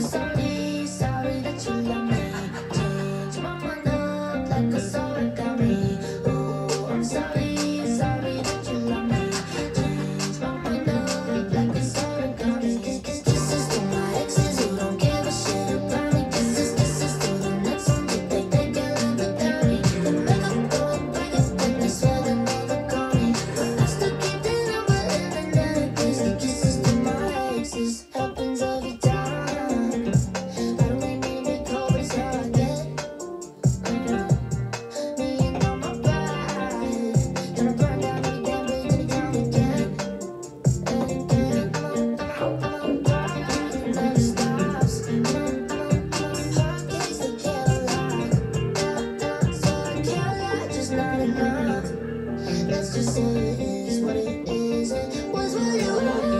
Sorry. world. Let's just say it is what it is. It was you what